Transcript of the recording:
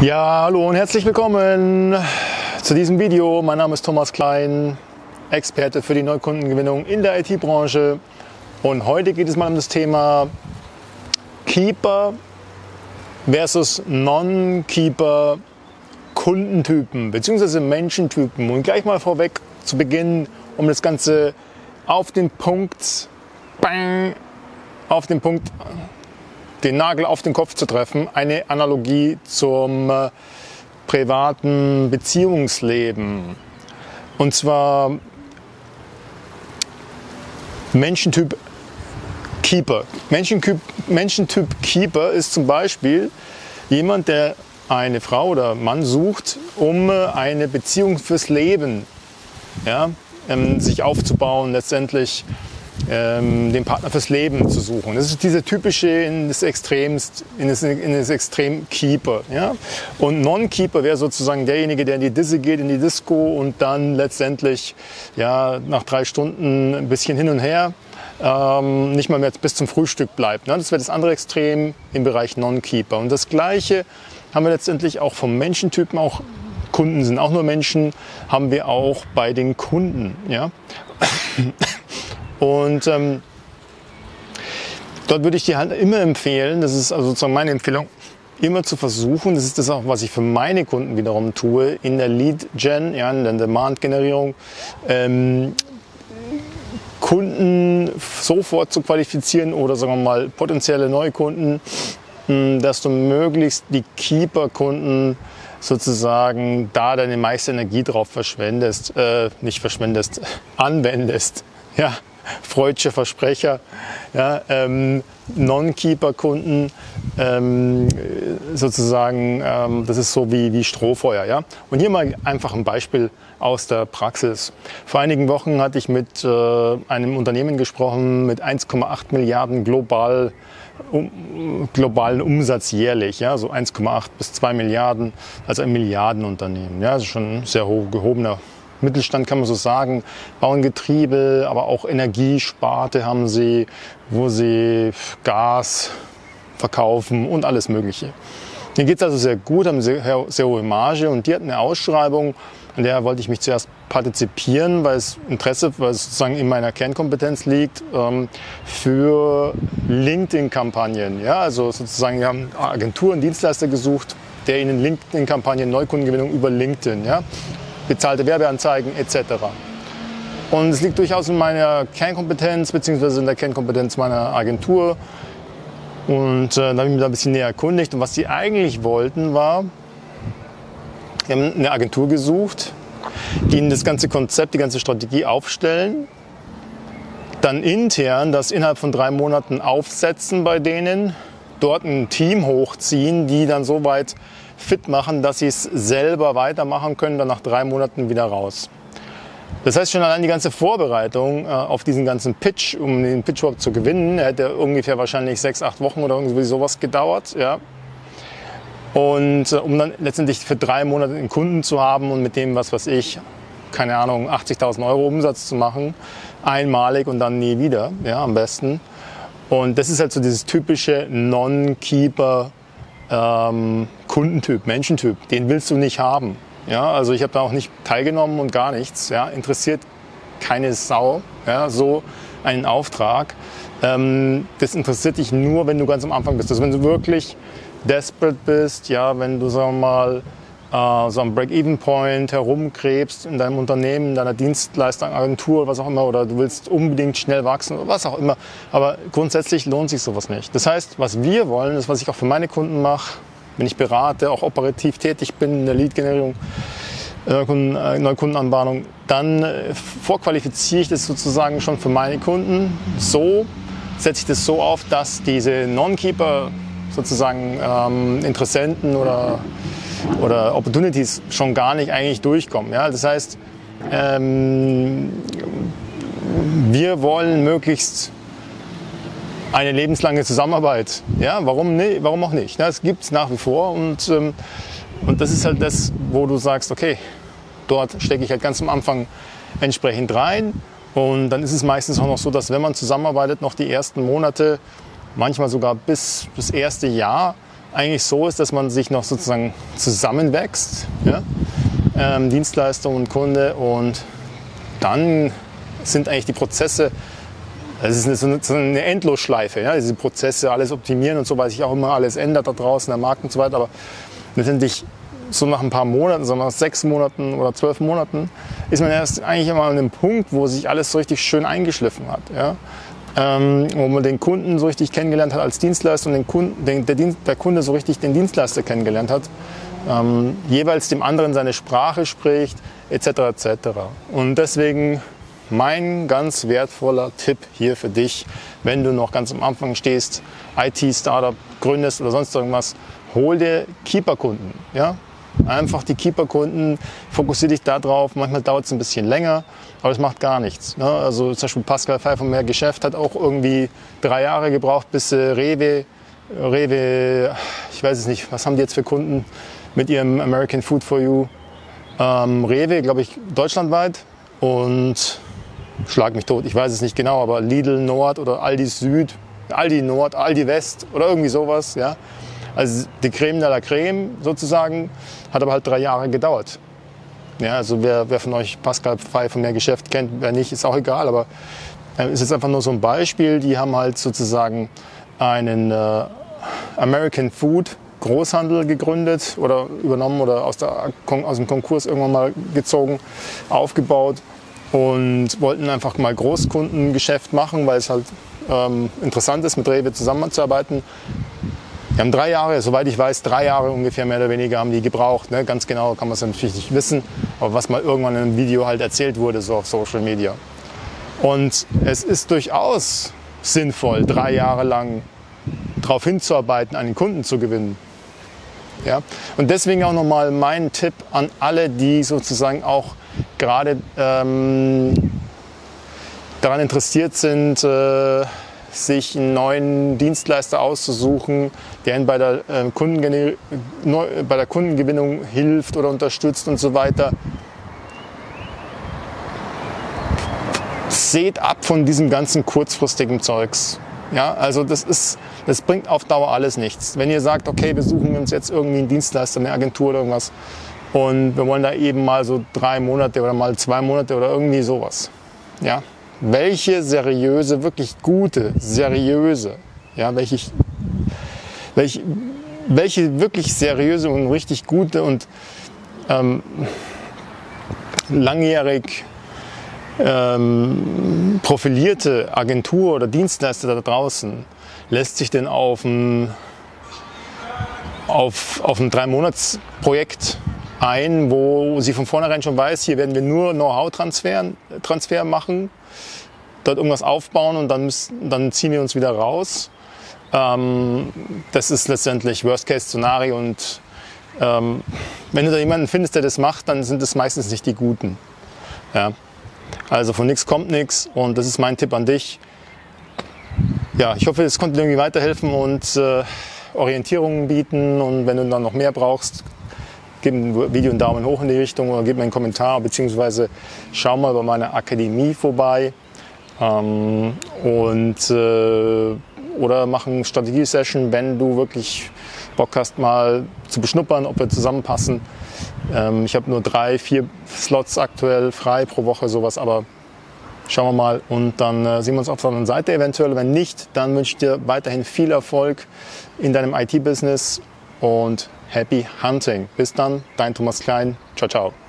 Ja, hallo und herzlich willkommen zu diesem Video. Mein Name ist Thomas Klein, Experte für die Neukundengewinnung in der IT-Branche. Und heute geht es mal um das Thema Keeper versus Non-Keeper Kundentypen bzw. Menschentypen. Und gleich mal vorweg zu Beginn, um das Ganze auf den Punkt, bang, auf den Punkt den Nagel auf den Kopf zu treffen, eine Analogie zum äh, privaten Beziehungsleben. Und zwar Menschentyp Keeper. Menschentyp, Menschentyp Keeper ist zum Beispiel jemand, der eine Frau oder Mann sucht, um äh, eine Beziehung fürs Leben ja, ähm, sich aufzubauen, letztendlich ähm, den Partner fürs Leben zu suchen. Das ist diese typische in das Extremst, in das, in das Extrem Keeper. Ja? Und Non-Keeper wäre sozusagen derjenige, der in die Disse geht, in die Disco und dann letztendlich ja, nach drei Stunden ein bisschen hin und her ähm, nicht mal mehr bis zum Frühstück bleibt. Ne? Das wäre das andere Extrem im Bereich Non-Keeper. Und das Gleiche haben wir letztendlich auch vom Menschentypen, auch Kunden sind auch nur Menschen, haben wir auch bei den Kunden. Ja? Und ähm, dort würde ich dir halt immer empfehlen, das ist also sozusagen meine Empfehlung, immer zu versuchen, das ist das auch, was ich für meine Kunden wiederum tue, in der Lead-Gen, ja, in der Demand-Generierung, ähm, Kunden sofort zu qualifizieren oder sagen wir mal potenzielle Neukunden, hm, dass du möglichst die Keeper-Kunden sozusagen da deine meiste Energie drauf verschwendest, äh, nicht verschwendest, anwendest. Ja, freudsche Versprecher, ja, ähm, Non-Keeper-Kunden ähm, sozusagen, ähm, das ist so wie, wie Strohfeuer. Ja? Und hier mal einfach ein Beispiel aus der Praxis. Vor einigen Wochen hatte ich mit äh, einem Unternehmen gesprochen mit 1,8 Milliarden global um, globalen Umsatz jährlich, ja, so 1,8 bis 2 Milliarden, also ein Milliardenunternehmen. Ja, also schon ein sehr hoch gehobener Mittelstand kann man so sagen, bauen Getriebe, aber auch Energiesparte haben sie, wo sie Gas verkaufen und alles Mögliche. Mir geht es also sehr gut, haben sehr, sehr hohe Marge und die hatten eine Ausschreibung, an der wollte ich mich zuerst partizipieren, weil es Interesse, weil es sozusagen in meiner Kernkompetenz liegt, ähm, für LinkedIn-Kampagnen. Ja, also sozusagen, wir haben Agenturen, Dienstleister gesucht, der ihnen LinkedIn-Kampagnen, Neukundengewinnung über LinkedIn. Ja bezahlte Werbeanzeigen etc. Und es liegt durchaus in meiner Kernkompetenz beziehungsweise in der Kernkompetenz meiner Agentur. Und äh, da habe ich mich da ein bisschen näher erkundigt. Und was sie eigentlich wollten, war, wir haben eine Agentur gesucht, die ihnen das ganze Konzept, die ganze Strategie aufstellen, dann intern das innerhalb von drei Monaten aufsetzen bei denen, dort ein Team hochziehen, die dann so weit fit machen, dass sie es selber weitermachen können, dann nach drei Monaten wieder raus. Das heißt schon allein die ganze Vorbereitung äh, auf diesen ganzen Pitch, um den Pitch überhaupt zu gewinnen, hätte ungefähr wahrscheinlich sechs, acht Wochen oder irgendwie sowas gedauert. Ja. Und äh, um dann letztendlich für drei Monate einen Kunden zu haben und mit dem, was weiß ich, keine Ahnung, 80.000 Euro Umsatz zu machen, einmalig und dann nie wieder, ja, am besten. Und das ist halt so dieses typische Non-Keeper ähm, Kundentyp, Menschentyp, den willst du nicht haben. Ja, also ich habe da auch nicht teilgenommen und gar nichts. Ja, interessiert keine Sau. Ja, so einen Auftrag. Ähm, das interessiert dich nur, wenn du ganz am Anfang bist. Also wenn du wirklich desperate bist, ja, wenn du sagen wir mal äh, so am Break-Even-Point herumkrebst in deinem Unternehmen, in deiner Dienstleistung, Agentur, was auch immer, oder du willst unbedingt schnell wachsen, was auch immer. Aber grundsätzlich lohnt sich sowas nicht. Das heißt, was wir wollen, ist, was ich auch für meine Kunden mache, wenn ich berate, auch operativ tätig bin in der Lead-Generierung, äh, Neukundenanbahnung, dann äh, vorqualifiziere ich das sozusagen schon für meine Kunden. So setze ich das so auf, dass diese Non-Keeper sozusagen ähm, Interessenten oder oder Opportunities schon gar nicht eigentlich durchkommen. Ja? Das heißt, ähm, wir wollen möglichst eine lebenslange Zusammenarbeit. Ja, warum, nicht, warum auch nicht? Das gibt es nach wie vor und, ähm, und das ist halt das, wo du sagst, okay, dort stecke ich halt ganz am Anfang entsprechend rein und dann ist es meistens auch noch so, dass wenn man zusammenarbeitet, noch die ersten Monate, manchmal sogar bis das erste Jahr, eigentlich so ist, dass man sich noch sozusagen zusammenwächst, ja? ähm, Dienstleister und Kunde und dann sind eigentlich die Prozesse, das ist eine, so eine Endlosschleife, ja? diese Prozesse, alles optimieren und so, weil sich auch immer alles ändert da draußen, der Markt und so weiter, aber letztendlich so nach ein paar Monaten, so nach sechs Monaten oder zwölf Monaten, ist man erst eigentlich immer an dem Punkt, wo sich alles so richtig schön eingeschliffen hat. Ja? Ähm, wo man den Kunden so richtig kennengelernt hat als Dienstleister und den Kunden, den, der, Dienst, der, Kunde so richtig den Dienstleister kennengelernt hat. Ähm, jeweils dem anderen seine Sprache spricht, etc. etc. Und deswegen mein ganz wertvoller Tipp hier für dich, wenn du noch ganz am Anfang stehst, IT-Startup gründest oder sonst irgendwas, hol dir Keeper-Kunden. Ja? Einfach die Keeper-Kunden, fokussiere dich da drauf. Manchmal dauert es ein bisschen länger, aber es macht gar nichts. Ne? Also zum Beispiel Pascal Pfeiffer Mehr Geschäft hat auch irgendwie drei Jahre gebraucht, bis Rewe, Rewe, ich weiß es nicht, was haben die jetzt für Kunden mit ihrem American Food for You? Ähm, Rewe, glaube ich, deutschlandweit und schlag mich tot, ich weiß es nicht genau, aber Lidl Nord oder Aldi Süd, Aldi Nord, Aldi West oder irgendwie sowas, ja. Also die Creme de la Creme sozusagen, hat aber halt drei Jahre gedauert. Ja, also wer, wer von euch Pascal von mehr Geschäft kennt, wer nicht, ist auch egal, aber äh, ist jetzt einfach nur so ein Beispiel. Die haben halt sozusagen einen äh, American Food Großhandel gegründet oder übernommen oder aus, der, aus dem Konkurs irgendwann mal gezogen, aufgebaut und wollten einfach mal Großkundengeschäft machen, weil es halt ähm, interessant ist, mit Rewe zusammenzuarbeiten. Wir haben drei Jahre, soweit ich weiß, drei Jahre ungefähr mehr oder weniger haben die gebraucht. Ne? Ganz genau kann man es natürlich nicht wissen, aber was mal irgendwann in einem Video halt erzählt wurde, so auf Social Media. Und es ist durchaus sinnvoll, drei Jahre lang darauf hinzuarbeiten, einen Kunden zu gewinnen. Ja? Und deswegen auch nochmal mein Tipp an alle, die sozusagen auch gerade ähm, daran interessiert sind, äh, sich einen neuen Dienstleister auszusuchen, der ihnen bei der, äh, bei der Kundengewinnung hilft oder unterstützt und so weiter. Seht ab von diesem ganzen kurzfristigen Zeugs. Ja, also das ist, das bringt auf Dauer alles nichts. Wenn ihr sagt, okay, wir suchen uns jetzt irgendwie einen Dienstleister, eine Agentur oder irgendwas und wir wollen da eben mal so drei Monate oder mal zwei Monate oder irgendwie sowas. Ja, welche seriöse, wirklich gute, seriöse, ja, welche, welche, welche wirklich seriöse und richtig gute und ähm, langjährig ähm, profilierte Agentur oder Dienstleister da draußen lässt sich denn auf ein, auf, auf ein Drei-Monats-Projekt ein, wo sie von vornherein schon weiß, hier werden wir nur Know-how-Transfer Transfer machen dort irgendwas aufbauen und dann, müssen, dann ziehen wir uns wieder raus. Ähm, das ist letztendlich Worst-Case-Szenario und ähm, wenn du da jemanden findest, der das macht, dann sind es meistens nicht die Guten. Ja. Also von nichts kommt nichts und das ist mein Tipp an dich. Ja, ich hoffe, es konnte dir irgendwie weiterhelfen und äh, Orientierungen bieten und wenn du dann noch mehr brauchst, gib dem Video einen Daumen hoch in die Richtung oder gib mir einen Kommentar beziehungsweise schau mal bei meiner Akademie vorbei. Ähm, und äh, oder machen Strategie-Session, wenn du wirklich Bock hast, mal zu beschnuppern, ob wir zusammenpassen. Ähm, ich habe nur drei, vier Slots aktuell frei pro Woche, sowas, aber schauen wir mal und dann äh, sehen wir uns auf der anderen Seite eventuell. Wenn nicht, dann wünsche ich dir weiterhin viel Erfolg in deinem IT-Business und happy hunting. Bis dann, dein Thomas Klein. Ciao, ciao.